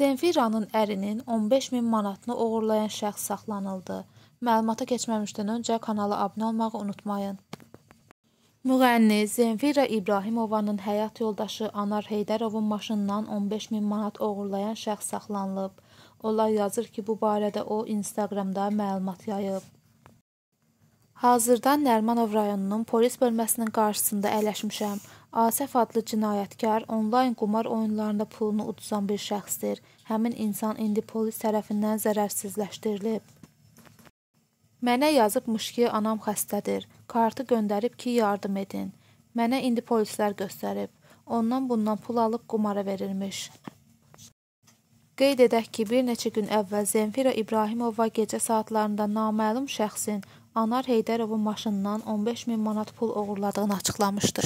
Zenfiranın ərinin 15 min manatını oğurlayan şəxs saxlanıldı. Məlumata keçməmişdən öncə kanala abunə olmağı unutmayın. Müğənni Zenfira İbrahimovanın həyat yoldaşı Anar Heydərovun maşınından 15 min manat oğurlayan şəxs saxlanılıb. Onlar yazır ki, bu barədə o Instagramda məlumat yayıb. Hazırda Nərmanov rayonunun polis bölməsinin qarşısında əyləşmişəm. Asəf adlı cinayətkar onlayn qumar oyunlarında pulunu uduzan bir şəxsdir. Həmin insan indi polis tərəfindən zərərsizləşdirilib. Mənə yazıbmış ki, anam xəstədir. Kartı göndərib ki, yardım edin. Mənə indi polislər göstərib. Ondan bundan pul alıb qumara verirmiş. Qeyd edək ki, bir neçə gün əvvəl Zenfira İbrahimova gecə saatlarında naməlum şəxsin Anar Heydərovun maşınından 15 min manat pul oğurladığını açıqlamışdır.